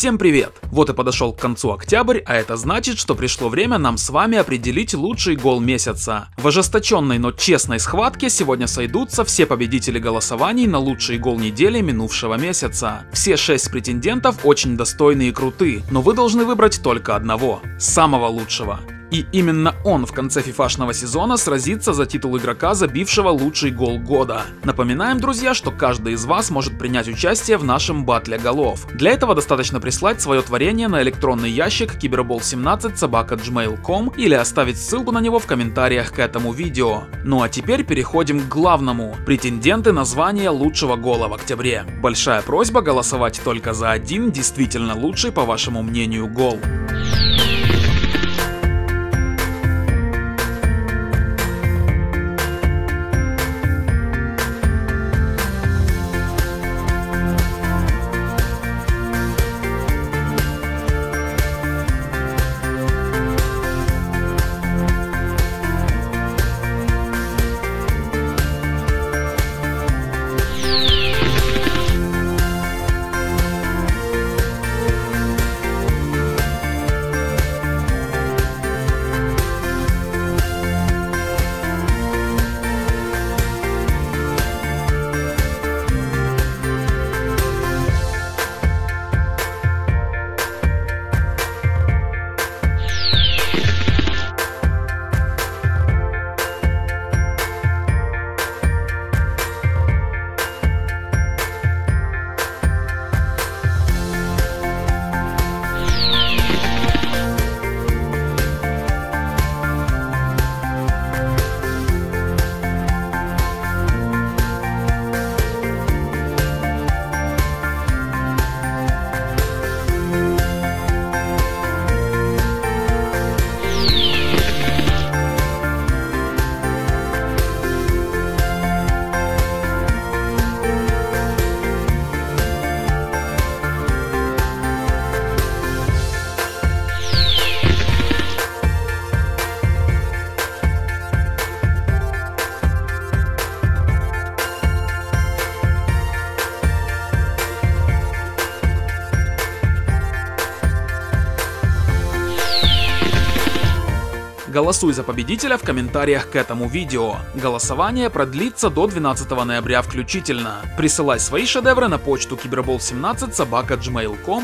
Всем привет! Вот и подошел к концу октябрь, а это значит, что пришло время нам с вами определить лучший гол месяца. В ожесточенной, но честной схватке сегодня сойдутся все победители голосований на лучший гол недели минувшего месяца. Все шесть претендентов очень достойны и круты, но вы должны выбрать только одного, самого лучшего. И именно он в конце фифашного сезона сразится за титул игрока, забившего лучший гол года. Напоминаем, друзья, что каждый из вас может принять участие в нашем батле голов. Для этого достаточно прислать свое творение на электронный ящик кибербол17 собака gmail.com или оставить ссылку на него в комментариях к этому видео. Ну а теперь переходим к главному. Претенденты на звание лучшего гола в октябре. Большая просьба голосовать только за один действительно лучший по вашему мнению гол. Голосуй за победителя в комментариях к этому видео. Голосование продлится до 12 ноября включительно. Присылай свои шедевры на почту кибербол17 собака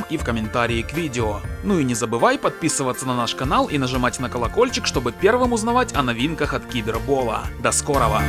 и в комментарии к видео. Ну и не забывай подписываться на наш канал и нажимать на колокольчик, чтобы первым узнавать о новинках от Кибербола. До скорого!